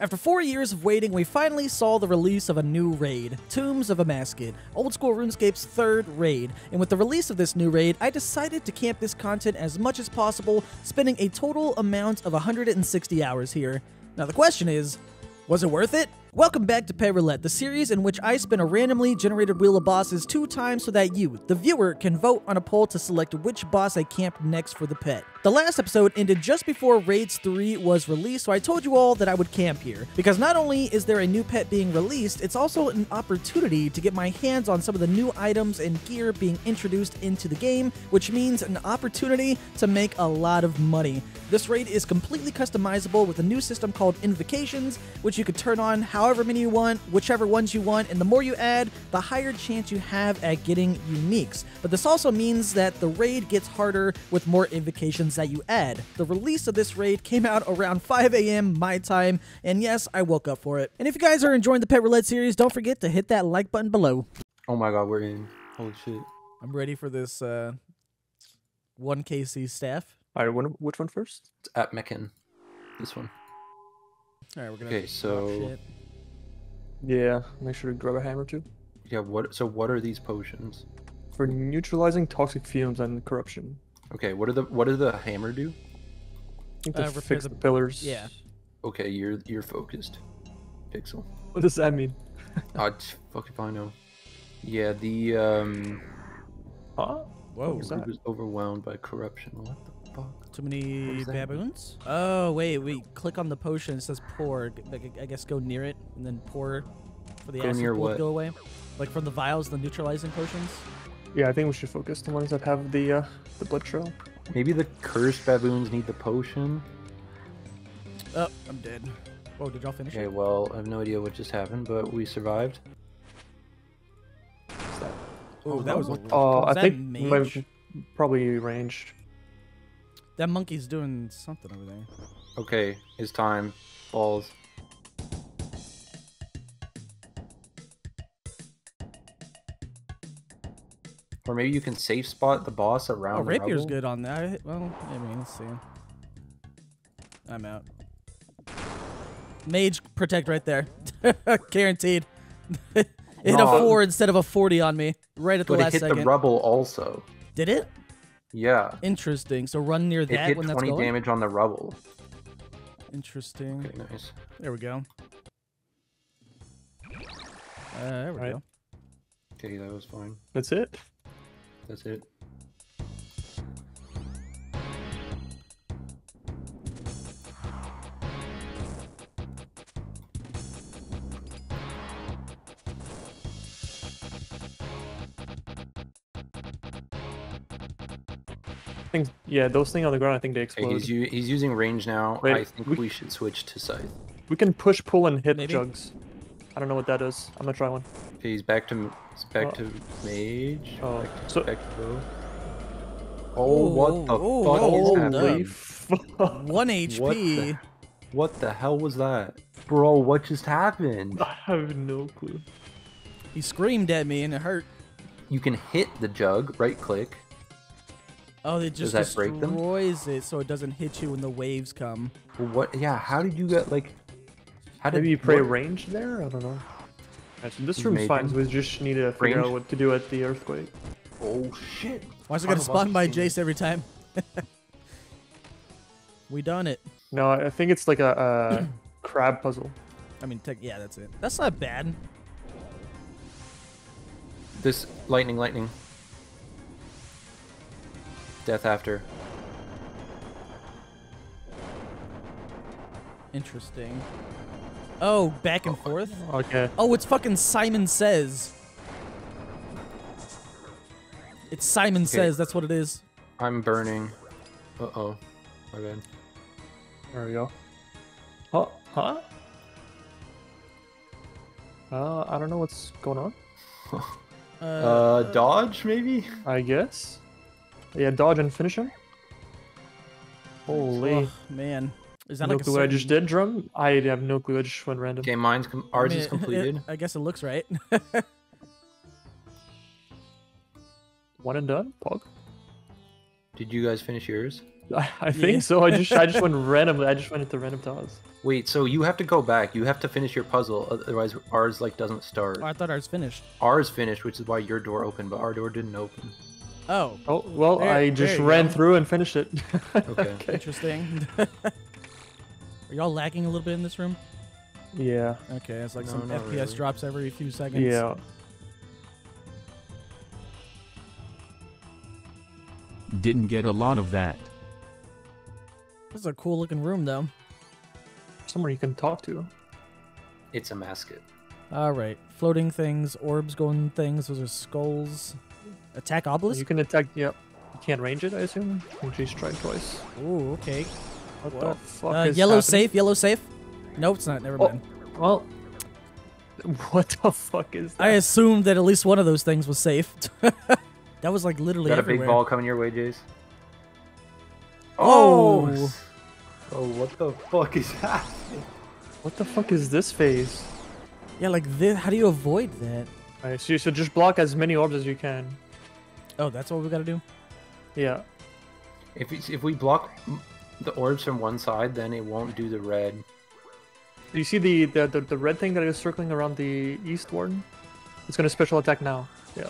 After four years of waiting, we finally saw the release of a new raid, Tombs of Amascut, Old School RuneScape's third raid. And with the release of this new raid, I decided to camp this content as much as possible, spending a total amount of 160 hours here. Now the question is, was it worth it? Welcome back to Pet Roulette, the series in which I spin a randomly generated wheel of bosses two times so that you, the viewer, can vote on a poll to select which boss I camp next for the pet. The last episode ended just before Raids 3 was released, so I told you all that I would camp here. Because not only is there a new pet being released, it's also an opportunity to get my hands on some of the new items and gear being introduced into the game, which means an opportunity to make a lot of money. This raid is completely customizable with a new system called Invocations, which you could turn on however many you want, whichever ones you want, and the more you add, the higher chance you have at getting uniques. But this also means that the raid gets harder with more invocations that you add. The release of this raid came out around 5 a.m. my time, and yes, I woke up for it. And if you guys are enjoying the Pet Roulette series, don't forget to hit that like button below. Oh my god, we're in. Holy shit. I'm ready for this uh, 1KC staff. All right, which one first? It's Apmeken. This one. All right, we're gonna Okay, so- shit. Yeah, make sure to grab a hammer too. Yeah, what so what are these potions? For neutralizing toxic fumes and corruption. Okay, what are the what does the hammer do? I think to Uh, fix the- the pillars. yeah. Okay, you're you're focused. Pixel. What does that mean? I fuck if I know. Yeah, the um Huh? Whoa. was group that? is overwhelmed by corruption. What the fuck? Too many does that mean? baboons? Oh, wait, we click on the potion. It says pour. G- like, I guess go near it and then pour for the Go acid near what? go away. Like from the vials, the neutralizing potions. Yeah, I think we should focus the ones that have the uh, the blood trail. Maybe the cursed baboons need the potion. Oh, I'm dead. Oh, did y'all finish Okay, it? well, I have no idea what just happened, but we survived. Oh, that was. Oh, was I that think mage? my- probably ranged. That monkey's doing something over there. Okay, his time. Balls. Or maybe you can safe spot the boss around Oh, rapier's good on that. Well, I mean, let's see. I'm out. Mage protect right there, guaranteed. it hit a four instead of a forty on me right at the But it hit second. the rubble also. Did it? Yeah. Interesting. So run near It that hit when that's 20 going. damage on the rubble. Interesting. Okay, nice. There we go. Uh, there we Right. go. Okay, that was fine. That's it. That's it. Things. Yeah, those things on the ground. I think they Okay, explode. he's, he's using range now. Wait, I think we- we... should switch to scythe. We can push, pull, and hit Maybe. jugs. I don't know what that is. I'm gonna try one. Okay, he's back to he's back Oh. to mage. Oh, back to, so- back to bow. Oh, what the oh, fuck oh, is hold happening? up. Holy fuck! One HP. What the hell was that? Bro, what just happened? I have no clue. He screamed at me and it hurt. You can hit the jug, right click. Oh, it just that break them? destroys it so it doesn't hit you when the waves come. What? Yeah, how did you get like? How did Maybe you pray what- range there? I don't know. Alright, so this He's room's made fine. them. So we just need to figure Range? out what to do at the earthquake. Oh shit! Why is it Final gonna spawn by machine. Jace every time? we done it. No, I think it's like a, a crab puzzle. I mean, tech, yeah, that's it. That's not bad. This lightning, lightning. Death after. Interesting. Oh, back and forth. Okay. Oh, it's fucking Simon Says. It's Simon Says. That's what it is. I'm burning. Uh oh. My bad. There we go. Huh? Huh? Uh, I don't know what's going on. Uh, Uh, dodge maybe? I guess. Yeah, dodge and finish him. Holy. oh, man. Is that no like a clue what I just did, drum? I have no clue. I just went random. Okay, mine's com- I ours mean, is it- completed. I guess it looks right. One and done. Pog. Did you guys finish yours? I, I think Yeah. so. I just I just went randomly. I just went into random toss. Wait, so you have to go back. You have to finish your puzzle, otherwise ours like doesn't start. Oh, I thought ours finished. Ours finished, which is why your door opened, but our door didn't open. Oh, Oh well, There- I just ran go. through and finished it. Okay. interesting. Are y'all lagging a little bit in this room? Yeah. Okay, it's like No, some FPS really. drops every few seconds. Yeah. Didn't get a lot of that. This is a cool looking room, though. Somewhere you can talk to. It's Amascut. All right, floating things, orbs going things. Those are skulls. Attack obelisk. You can attack. Yep. You can't range it, I assume. You can just strike twice. Ooh, okay. What, What? the fuck Uh, is yellow happening? safe. Yellow safe. No, it's not. Never Oh. mind. Well. What the fuck is that? I assumed that at least one of those things was safe. that was like literally Got a big ball coming your way, Jace. Oh. Oh, what the fuck is that? What the fuck is this phase? Yeah, like this. How do you avoid that? Alright, so you should just block as many orbs as you can. Oh, that's what we gotta do. Yeah. If we, if we block the orbs from one side, then it won't do the red. Do you see the, the the the red thing that is circling around the east warden? It's gonna special attack now. Yeah.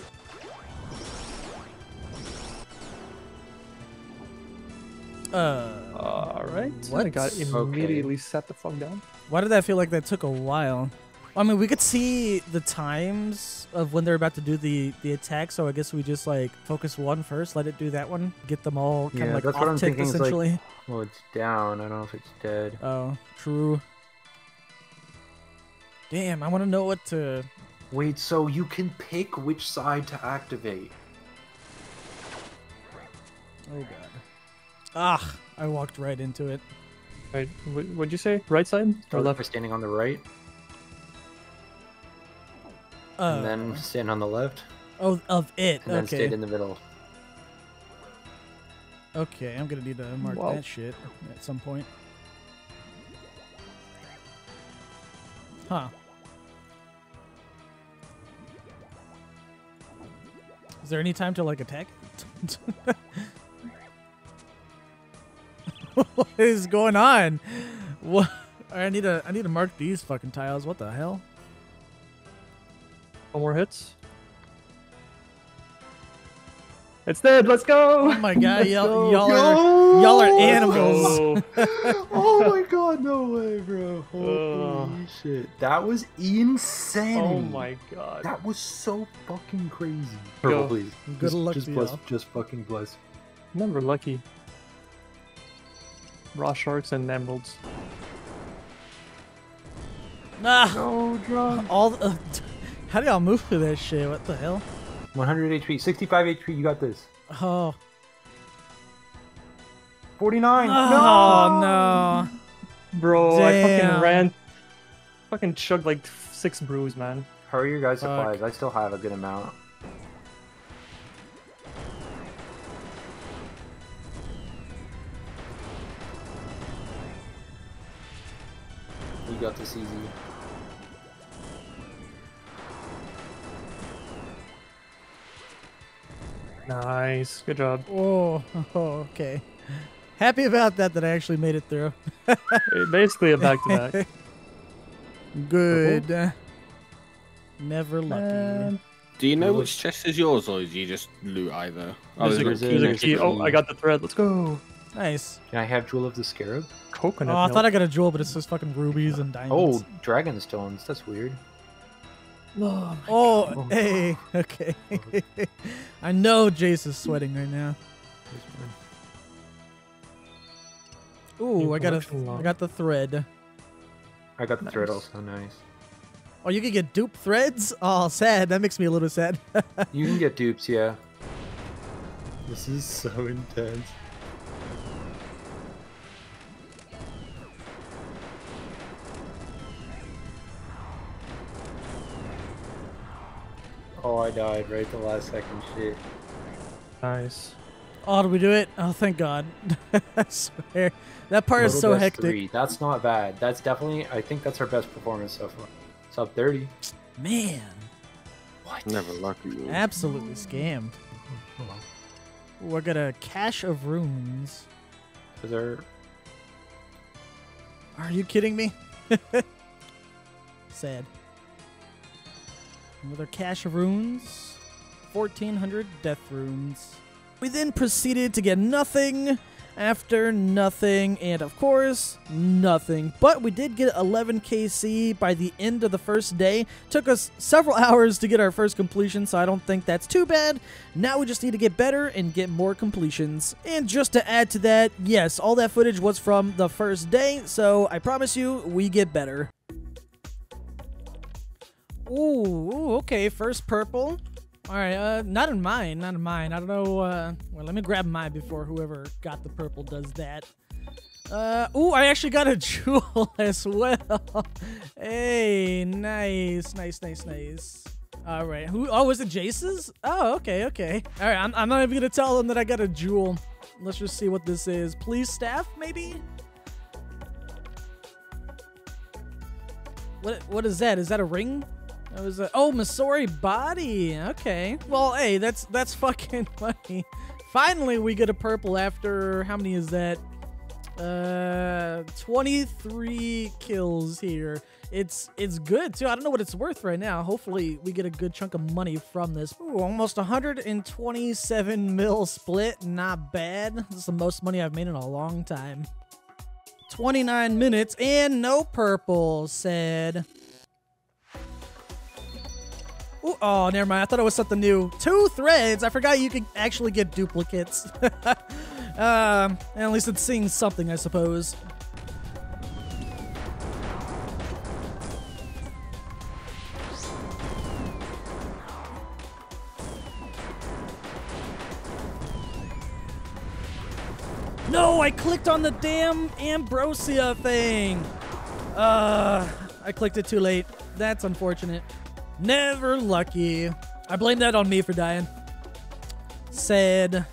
Uh, All right. What? I What? got Okay. immediately set the fuck down. why did that feel like that took a while? I mean, we could see the times of when they're about to do the the attack, so I guess we just like focus one first, let it do that one, get them all kind of Yeah, like that's what I'm tick thinking is, like- Well, it's down. I don't know if it's dead. Oh, true. Damn, I want to know what to. Wait, so you can pick which side to activate? Oh god. Ah, I walked right into it. Right. What, what'd you say? Right side or left? Or left? standing on the right, Uh, and then stand on the left, oh, of it. and then okay. stand in the middle. Okay, I'm gonna need to mark Wow. that shit at some point. Huh. Is there any time to like attack? what is going on? What? I need to I need to mark these fucking tiles. What the hell? One more hits. It's dead. Let's go. Oh my god, Let's y'all, go. y'all are y'all are animals. Oh my god, no way, bro. Holy Ugh. shit. That was insane. oh my god. That was so fucking crazy. Go. Purple, please. Good just, luck just to bless, y'all. just fucking bless. Never lucky. Raw sharks and emeralds. Nah, No drunk. all the, uh, how do y'all move through that shit? What the hell? 100 HP, 65 HP, you got this. Oh, 49. oh no. Bro, I fucking ran. Fucking chugged like six brews, man. Hurry your guys' Fuck. supplies. I still have a good amount. We got this easy. Nice. Good job. Oh, okay. Happy about that. That I actually made it through. Basically a back to back. Good. Uh-huh. Never lucky. Man. Do you know Really? which chest is yours, or do you just loot either? There's, there's a- there's a there's a key. Oh, I got the thread. Let's go. Nice. Can I have Jewel of the Scarab? Coconut Oh, I milk. thought I got a jewel, but it's just fucking rubies and oh, diamonds. Oh, Dragon Stones. That's weird. Oh, Oh, hey. Okay. I know Jace is sweating right now. Ooh, I got a, collection log. I got the thread. I got the thread Nice. also. Nice. Oh, you can get dupe threads? Oh, sad. That makes me a little sad. You can get dupes, yeah. This is so intense. Died right the last second. Shit. nice. oh, did we do it? Oh, thank God. I swear. That part is so hectic. Three. That's not bad. That's definitely. I think that's our best performance so far. Sub 30. Man, What? Never lucky. Will. absolutely scammed. Ooh, I got a cache of runes. Is there? Are you kidding me? Sad. Another cache of runes. 1400 death runes. We then proceeded to get nothing after nothing, and of course, nothing. But we did get 11 KC by the end of the first day. Took us several hours to get our first completion, so I don't think that's too bad. Now we just need to get better and get more completions. And just to add to that, yes, all that footage was from the first day, so I promise you, we get better. Ooh, ooh, okay, first purple. All right, uh, not in mine, not in mine. I don't know. Uh, well, let me grab mine before whoever got the purple does that. Uh, ooh, I actually got a jewel as well. hey, nice, nice, nice, nice. All right, who? Oh, was it Jace's? Oh, okay, okay. All right, I'm, I'm not even gonna tell them that I got a jewel. Let's just see what this is. Please, staff, maybe. What? What is that? Is that a ring? That was a, oh Masori body. Okay. Well, hey, that's that's fucking funny. Finally, we get a purple after how many is that? Uh, 23 kills here. It's it's good too. I don't know what it's worth right now. Hopefully, we get a good chunk of money from this. Ooh, almost 127 mil split. Not bad. This is the most money I've made in a long time. 29 minutes and no purple. Said. Ooh, oh, never mind. I thought it was something new. Two threads. I forgot you could actually get duplicates. um, at least it's seeing something, I suppose. No, I clicked on the damn Ambrosia thing. Uh, I clicked it too late. That's unfortunate. Never lucky. I blame that on me for dying. Sad.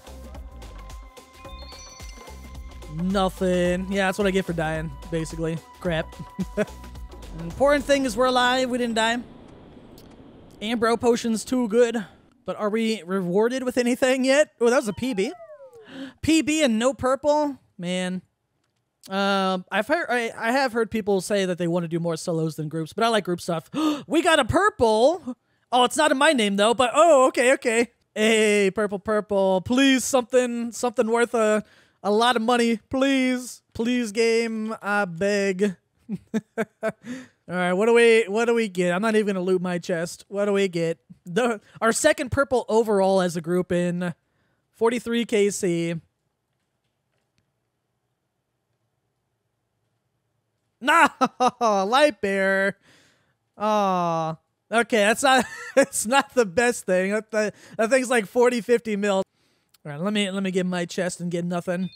Nothing. Yeah, that's what I get for dying, basically. Crap. Important thing is we're alive. We didn't die. Ambro potion's too good. But are we rewarded with anything yet? Oh, that was a PB. PB and no purple? Man. Um, I've heard I, I have heard people say that they want to do more solos than groups, but I like group stuff. we got a purple. Oh, it's not in my name though, but oh, okay, okay. Hey, purple, purple. Please, something, something worth a, a lot of money. Please, please, game. I beg. All right, what do we, what do we get? I'm not even gonna loot my chest. What do we get? The our second purple overall as a group in 43 KC. No, light bear. Oh, okay. That's not. it's not the best thing. That, that, that thing's like 40, 50 mil. All right, let me let me get my chest and get nothing.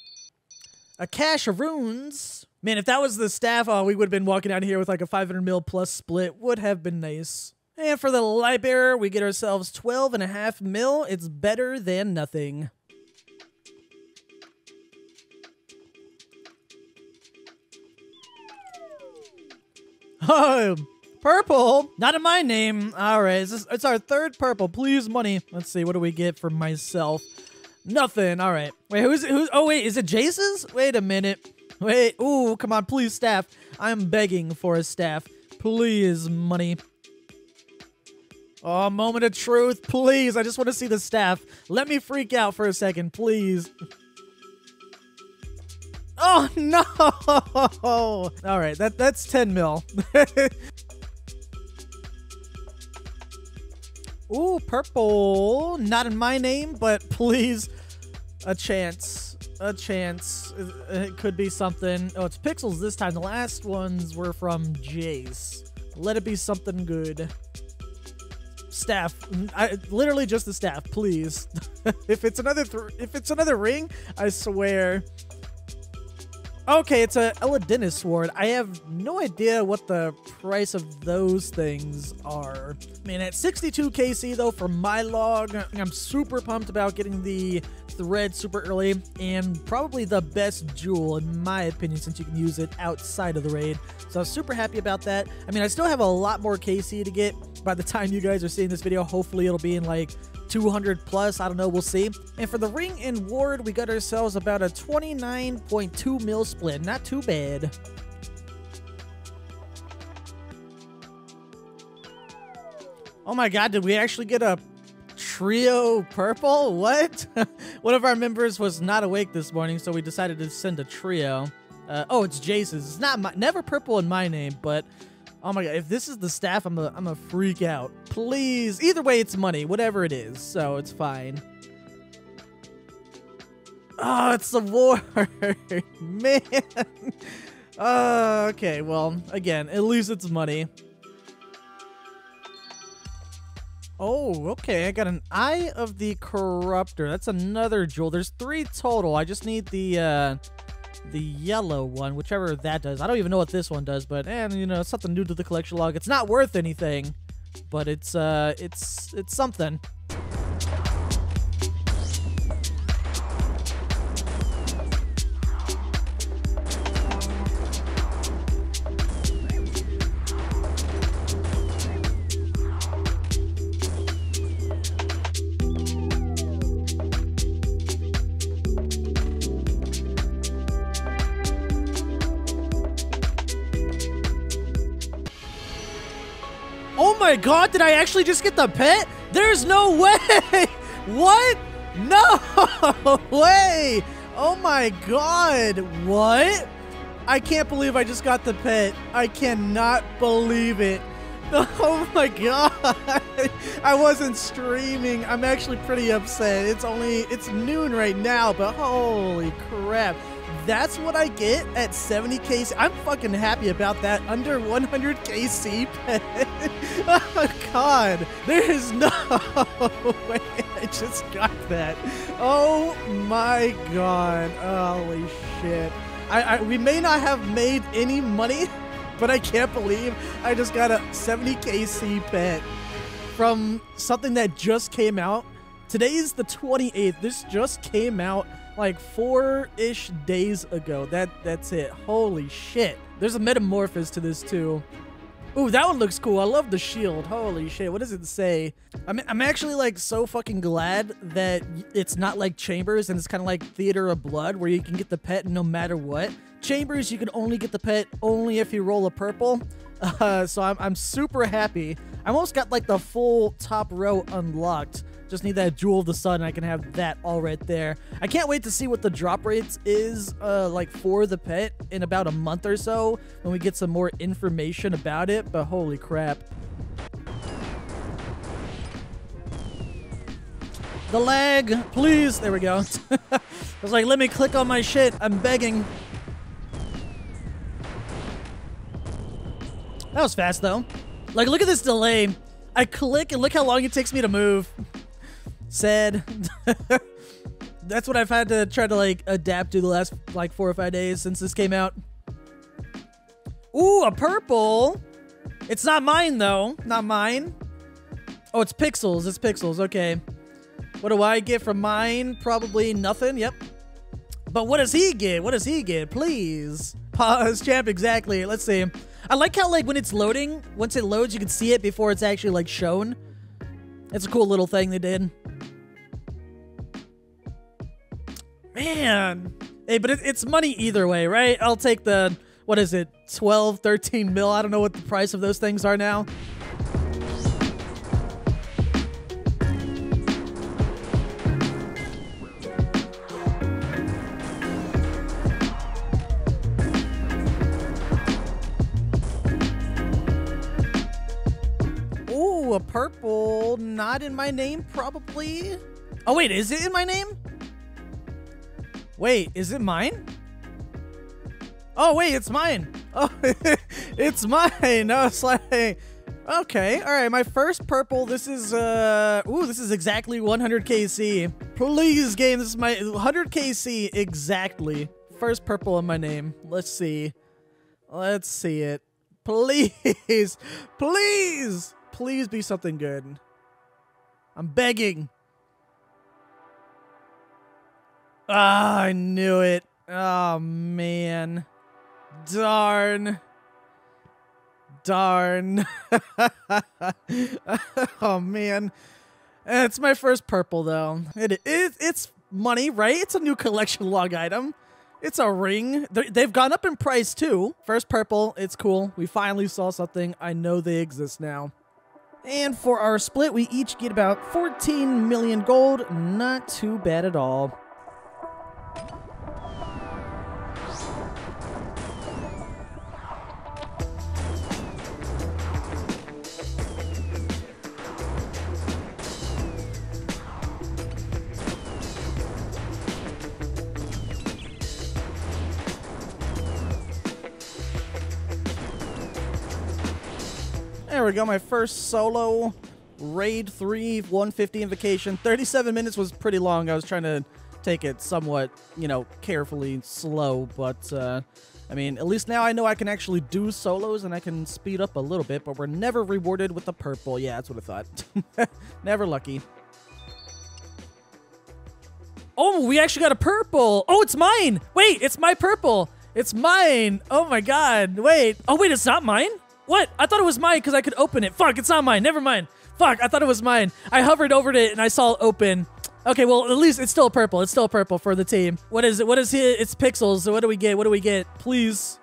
A cache of runes. Man, if that was the staff, oh, we would have been walking out here with like a 500 mil plus split. Would have been nice. And for the light bearer, we get ourselves 12 and a half mil. It's better than nothing. Oh, purple. Not in my name. All right, it's, it's our third purple. Please, money. Let's see. What do we get for myself? Nothing. All right. Wait, who's who's? Oh wait, is it Jace's? Wait a minute. Wait. Ooh, come on, please, staff. I'm begging for a staff. Please, money. Oh, moment of truth, please. I just want to see the staff. Let me freak out for a second, please. Oh no! All right, that that's 10 mil. Ooh, purple. Not in my name, but please, a chance. A chance. It, it could be something. Oh, it's pixels this time. The last ones were from Jace. Let it be something good. Staff. I, literally just the staff, please. if it's another, th- if it's another ring, I swear. Okay, it's a Elidinis' ward. I have no idea what the price of those things are. I mean, at 62 KC though for my log, I'm super pumped about getting the thread super early and probably the best jewel in my opinion since you can use it outside of the raid. So I'm super happy about that. I mean, I still have a lot more KC to get by the time you guys are seeing this video. Hopefully it'll be in like 200 plus. I don't know. We'll see. And for the ring and ward, we got ourselves about a 29.2 mil split. Not too bad. Oh my god, did we actually get a trio purple? What? One of our members was not awake this morning, so we decided to send a trio. Uh, oh, it's Jace's. It's not my, never purple in my name, but oh my god, if this is the staff, I'm a, I'm a freak out. Please, either way, it's money, whatever it is, so it's fine. Oh, it's the war, man. Uh, okay, well, again, at least it's money. Oh, okay. I got an Eye of the Corruptor. That's another jewel. There's three total. I just need the uh, the yellow one, whichever that does. I don't even know what this one does, but and you know, it's something new to the collection log. It's not worth anything, but it's uh, it's it's something. My god, did I actually just get the pet? There's no way! What? No way! Oh my god, what? I can't believe I just got the pet. I cannot believe it. Oh my god! I wasn't streaming. I'm actually pretty upset. It's only it's noon right now, but holy crap. That's what I get at 70k. I'm fucking happy about that. Under 100k C pet. oh god. There is no way I just got that. Oh my god. Holy shit. I, I we may not have made any money but I can't believe I just got a 70k C bet from something that just came out. Today is the 28th. This just came out like four-ish days ago. That That's it. Holy shit. There's a metamorphosis to this too. Ooh, that one looks cool. I love the shield. Holy shit. What does it say? I'm, I'm actually like so fucking glad that it's not like Chambers and it's kind of like Theater of Blood where you can get the pet no matter what. Chambers, you can only get the pet only if you roll a purple. Uh, so I'm, I'm super happy. I almost got like the full top row unlocked. Just need that Jewel of the Sun. I can have that all right there. I can't wait to see what the drop rates is uh, like for the pet in about a month or so when we get some more information about it. But holy crap. The lag, please. There we go. I was like, let me click on my shit. I'm begging. That was fast though. Like, look at this delay. I click and look how long it takes me to move. Sad. That's what I've had to try to like adapt to the last like four or five days since this came out. Ooh, a purple. It's not mine though. Not mine. Oh, it's pixels. It's pixels. Okay. What do I get from mine? Probably nothing. Yep. But what does he get? What does he get? Please. Pause champ. Exactly. Let's see. I like how like when it's loading, once it loads, you can see it before it's actually like shown. It's a cool little thing they did. Man. Hey, but it, it's money either way, right? I'll take the, what is it, 12, 13 mil? I don't know what the price of those things are now. Ooh, a purple. Not in my name, probably. Oh, wait, is it in my name? Wait, is it mine? Oh, wait, it's mine. Oh, it's mine. No, it's like, okay, all right. My first purple. This is, uh, ooh, this is exactly 100 KC. Please, game. This is my 100 KC exactly. First purple in my name. Let's see. Let's see it. Please, please, please be something good. I'm begging. Ah, I knew it. Oh, man. Darn. Darn. oh, man. It's my first purple though. It, it it's money, right? It's a new collection log item. It's a ring. They're, they've gone up in price too. First purple. It's cool. We finally saw something. I know they exist now. And for our split, we each get about 14 million gold. Not too bad at all. We go, my first solo raid 3 150 invocation. 37 minutes was pretty long. I was trying to take it somewhat, you know, carefully slow, but uh I mean, at least now I know I can actually do solos and I can speed up a little bit, but we're never rewarded with the purple. Yeah, that's what I thought. never lucky. Oh, we actually got a purple. Oh, it's mine. Wait, it's my purple. It's mine. Oh my god. Wait. Oh, wait, it's not mine? What? I thought it was mine because I could open it. Fuck, it's not mine. Never mind. Fuck, I thought it was mine. I hovered over it and I saw it open. Okay, well, at least it's still purple. It's still purple for the team. What is it? What is it? It's pixels. So what do we get? What do we get? Please.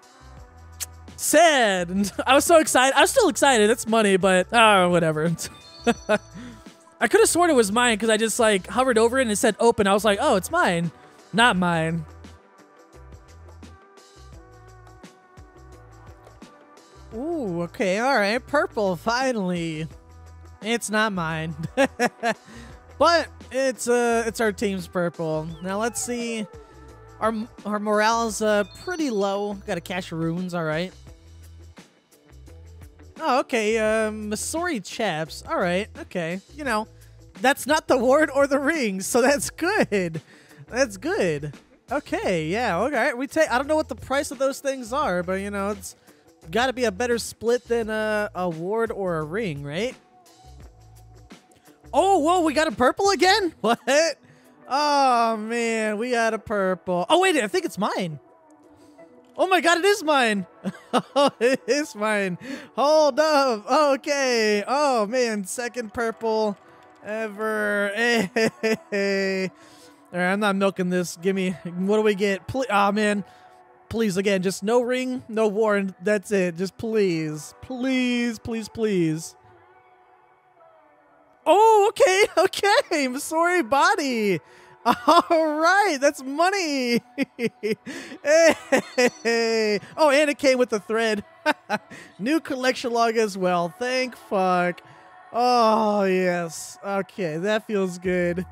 Sad. I was so excited. I was still excited. It's money, but oh, whatever. I could have sworn it was mine because I just like hovered over it and it said open. I was like, oh, it's mine. Not mine. Ooh, okay, all right. Purple, finally. It's not mine. but it's uh it's our team's purple. Now let's see. Our our morale's uh pretty low. Got a cache of runes, all right. Oh, okay. Um, Masori chaps. All right. Okay. You know, that's not the ward or the rings, so that's good. That's good. Okay. Yeah. Okay. We take. I don't know what the price of those things are, but you know, it's got to be a better split than a, a ward or a ring, right? Oh, whoa, we got a purple again? What? Oh, man, we got a purple. Oh, wait, I think it's mine. Oh my god, it is mine. oh, it is mine. Hold up. Okay. Oh, man, second purple ever. Hey. hey All right, I'm not milking this. Give me, what do we get? Please, oh, man please again just no ring no warrant that's it. Just please please please please. Oh okay okay. Masori body all right that's money. Hey. oh and it came with the thread. New collection log as well. Thank fuck. Oh yes. Okay that feels good.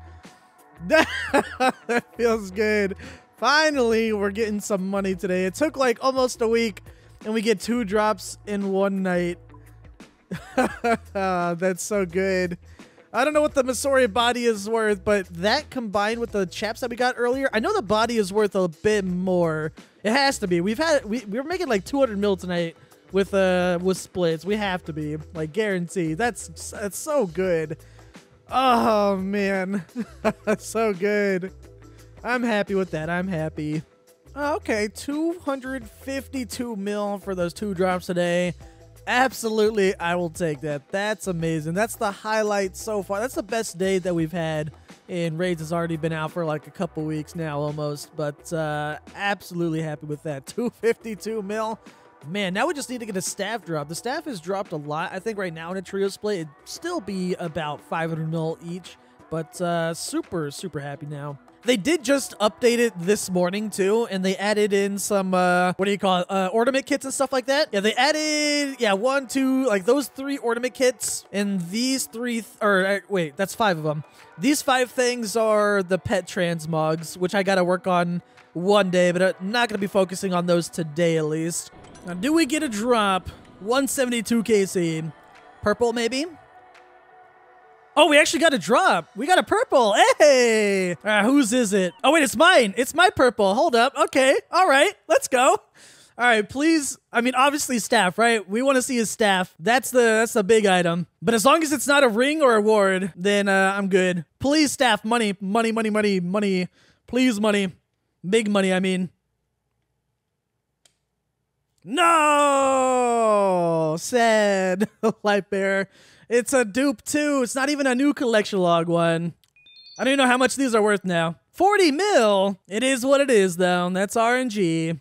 That feels good Finally, we're getting some money today. It took like almost a week, and we get two drops in one night. That's so good. I don't know what the Masori body is worth, but that combined with the chaps that we got earlier, I know the body is worth a bit more. It has to be. We've had we we were making like 200 mil tonight with uh with splits. We have to be like guaranteed. That's that's so good. Oh man, so good. I'm happy with that. I'm happy. Okay, 252 mil for those two drops today. Absolutely, I will take that. That's amazing. That's the highlight so far. That's the best day that we've had. And Raids has already been out for like a couple weeks now almost. But uh, absolutely happy with that. 252 mil. Man, now we just need to get a staff drop. The staff has dropped a lot. I think right now in a trio split, it'd still be about 500 mil each. But uh, super, super happy now. They did just update it this morning too, and they added in some uh what do you call it? Uh ornament kits and stuff like that. Yeah, they added yeah, one, two, like those three ornament kits and these three th- or uh, wait, that's five of them. These five things are the pet transmogs, which I gotta work on one day, but I'm not gonna be focusing on those today at least. Now, do we get a drop? 172 KC. Purple, maybe? Oh, we actually got a drop. We got a purple. Hey! Uh, whose is it? Oh, wait, it's mine. It's my purple. Hold up. Okay. All right. Let's go. All right, please. I mean, obviously staff, right? We want to see his staff. That's the that's the big item. But as long as it's not a ring or a ward, then uh, I'm good. Please, staff, money, money, money, money, money. Please, money, big money. I mean. No! Sad. Light Bear. It's a dupe too. It's not even a new collection log one. I don't even know how much these are worth now. 40 mil? It is what it is though. That's RNG.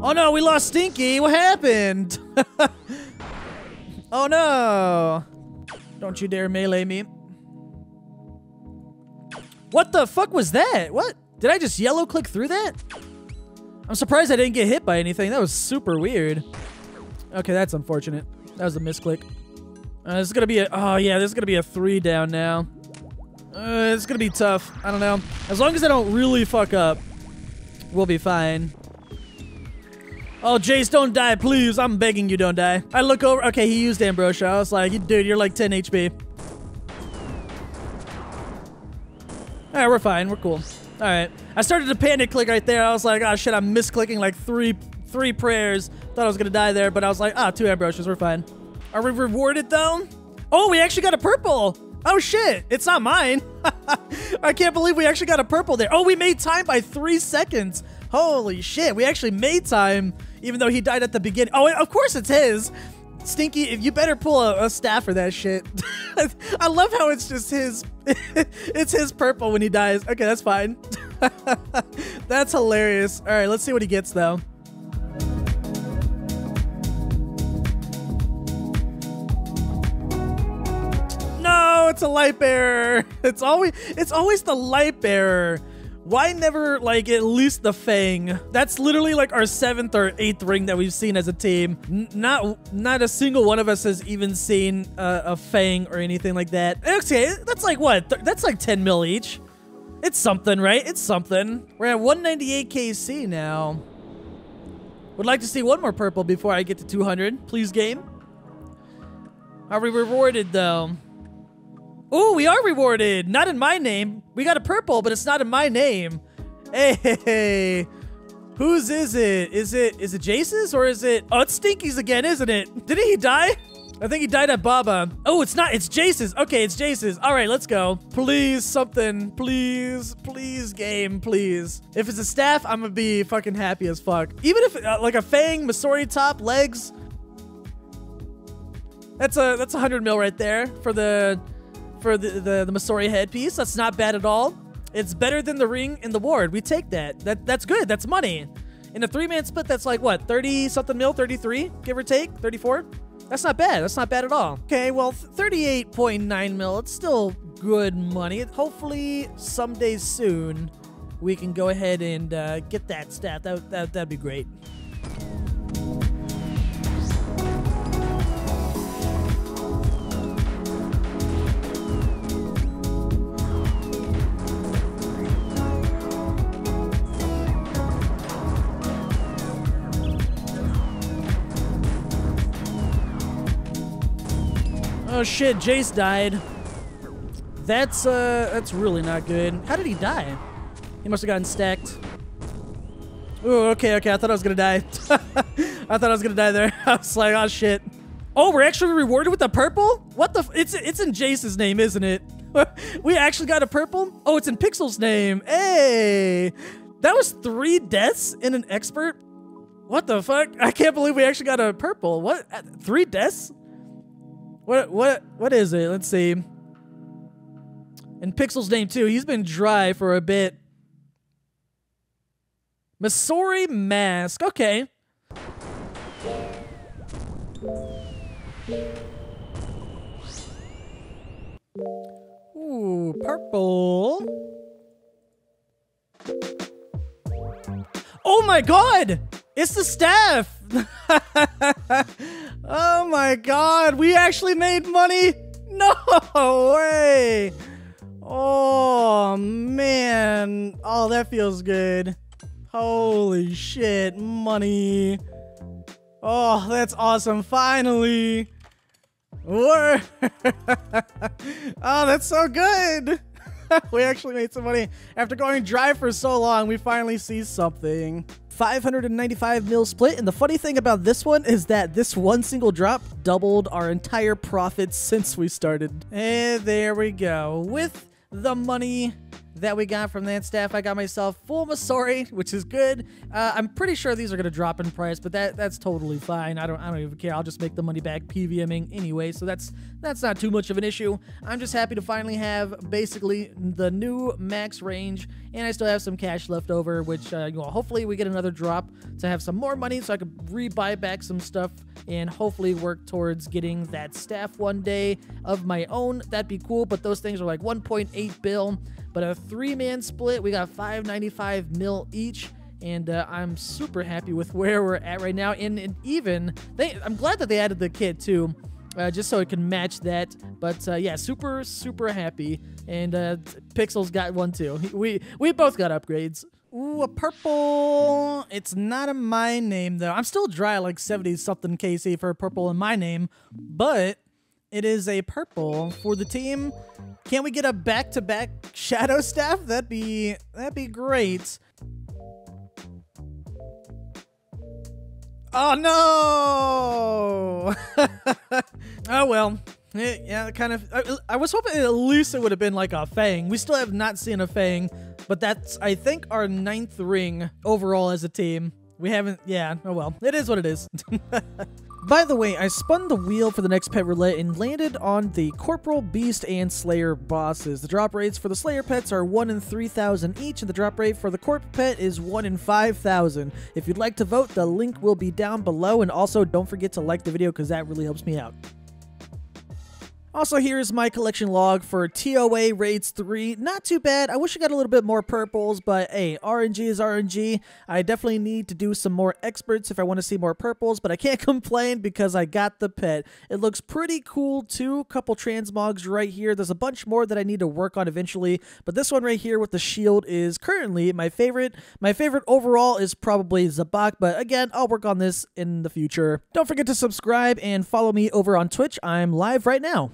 Oh no, we lost Stinky. What happened? oh no. Don't you dare melee me. What the fuck was that? What? Did I just yellow click through that? I'm surprised I didn't get hit by anything. That was super weird. Okay, that's unfortunate. That was a misclick. Uh, this is gonna be a. Oh yeah, this is gonna be a three down now. Uh, it's gonna be tough. I don't know. As long as I don't really fuck up, we'll be fine. Oh, Jace, don't die, please. I'm begging you, don't die. I look over. Okay, he used Ambrosia. I was like, dude, you're like 10 HP. All right, we're fine. We're cool. All right. I started to panic click right there. I was like, oh shit, I'm misclicking like three three prayers. Thought I was gonna die there, but I was like, ah, two Ambrosias. We're fine. Are we rewarded though? Oh, we actually got a purple. Oh shit, it's not mine. I can't believe we actually got a purple there. Oh, we made time by three seconds. Holy shit, we actually made time, even though he died at the beginning. Oh, of course it's his. Stinky, if you better pull a, a staff for that shit. I love how it's just his. it's his purple when he dies. Okay, that's fine. that's hilarious. All right, let's see what he gets though. No, it's a light bearer. It's always it's always the light bearer. Why never like at least the Fang? That's literally like our seventh or eighth ring that we've seen as a team. N- not not a single one of us has even seen uh, a Fang or anything like that. Okay, that's like what? Th- that's like 10 mil each. It's something, right? It's something. We're at 198 KC now. Would like to see one more purple before I get to 200. Please, game. Are we rewarded though? Ooh, we are rewarded. Not in my name. We got a purple, but it's not in my name. Hey, whose is it? Is it is it Jace's or is it? Oh, it's Stinky's again, isn't it? Didn't he die? I think he died at Baba. Oh, it's not. It's Jace's. Okay, it's Jace's. All right, let's go. Please, something. Please, please, game, please. If it's a staff, I'm gonna be fucking happy as fuck. Even if uh, like a Fang, Masori top, legs. That's a that's a hundred mil right there for the for the, the, the Masori headpiece. That's not bad at all. It's better than the ring in the ward. We take that. That That's good. That's money. In a three-man split, that's like, what, 30-something mil? 33, give or take? 34? That's not bad. That's not bad at all. Okay, well, 38.9 mil. It's still good money. Hopefully, someday soon, we can go ahead and uh, get that stat. That, that, that'd be great. Oh shit, Jace died. That's uh that's really not good. How did he die? He must have gotten stacked. Ooh, okay, okay. I thought I was gonna die. I thought I was gonna die there. I was like, oh shit. Oh, we're actually rewarded with a purple? What the? It's it's in Jace's name, isn't it? we actually got a purple. Oh, it's in Pixel's name. Hey, that was three deaths in an expert. What the fuck? I can't believe we actually got a purple. What? Three deaths? What what what is it? Let's see. And Pixel's name too. He's been dry for a bit. Masori mask. Okay. Ooh, purple. Oh my god! It's the staff! oh my god, we actually made money? No way! Oh man. Oh, that feels good. Holy shit, money. Oh, that's awesome. Finally. Word. oh, that's so good. we actually made some money. After going dry for so long, we finally see something. 595 mil split, and the funny thing about this one is that this one single drop doubled our entire profits since we started. And there we go. With the money that we got from that staff. I got myself full Masori, which is good. Uh, I'm pretty sure these are gonna drop in price, but that that's totally fine. I don't I don't even care. I'll just make the money back PVMing anyway, so that's that's not too much of an issue. I'm just happy to finally have basically the new max range, and I still have some cash left over, which uh, you know, hopefully we get another drop to have some more money so I could rebuy back some stuff and hopefully work towards getting that staff one day of my own. That'd be cool, but those things are like 1.8 bill. But a three-man split, we got 595 mil each and uh, I'm super happy with where we're at right now. And, and even they, I'm glad that they added the kit too, uh, just so it can match that. But uh, yeah, super super happy. And uh, Pixels got one too. We we both got upgrades. Ooh, a purple. It's not in my name though. I'm still dry like 70 something KC for a purple in my name, but it is a purple for the team. Can't we get a back-to-back shadow staff? That'd be that'd be great. Oh no! oh well. Eh, Yeah, kind of. I, I was hoping at least it would have been like a Fang. We still have not seen a Fang, but that's I think our ninth ring overall as a team. We haven't. Yeah. Oh well. It is what it is. By the way, I spun the wheel for the next pet roulette and landed on the Corporeal, Beast, and Slayer bosses. The drop rates for the Slayer pets are 1 in 3,000 each, and the drop rate for the Corp pet is 1 in 5,000. If you'd like to vote, the link will be down below, and also don't forget to like the video because that really helps me out. Also, here's my collection log for TOA Raids 3. Not too bad. I wish I got a little bit more purples, but hey, RNG is RNG. I definitely need to do some more experts if I want to see more purples, but I can't complain because I got the pet. It looks pretty cool too. Couple transmogs right here. There's a bunch more that I need to work on eventually, but this one right here with the shield is currently my favorite. My favorite overall is probably Zebak, but again, I'll work on this in the future. Don't forget to subscribe and follow me over on Twitch. I'm live right now.